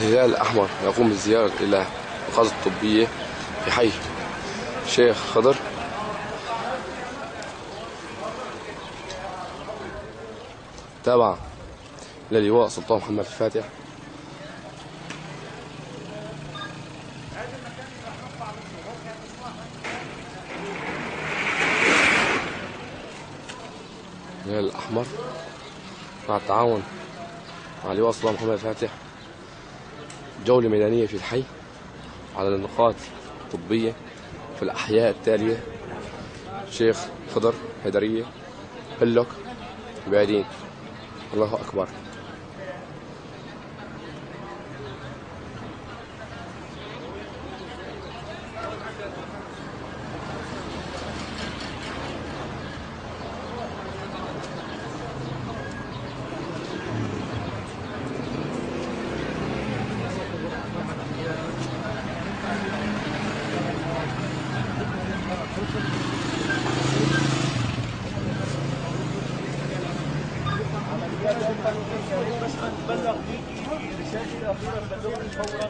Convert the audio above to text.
الهلال الأحمر يقوم بالزيارة إلى القاعدة الطبية في حي شيخ خضر. تابع للواء سلطان محمد الفاتح. الهلال الأحمر مع التعاون مع لواء سلطان محمد الفاتح. جولة ميدانية في الحي على النقاط الطبية في الأحياء التالية. شيخ خضر هيدرية هلك بعدين. الله أكبر. بس نبلغ بك رسائل اخيره بلغني فورا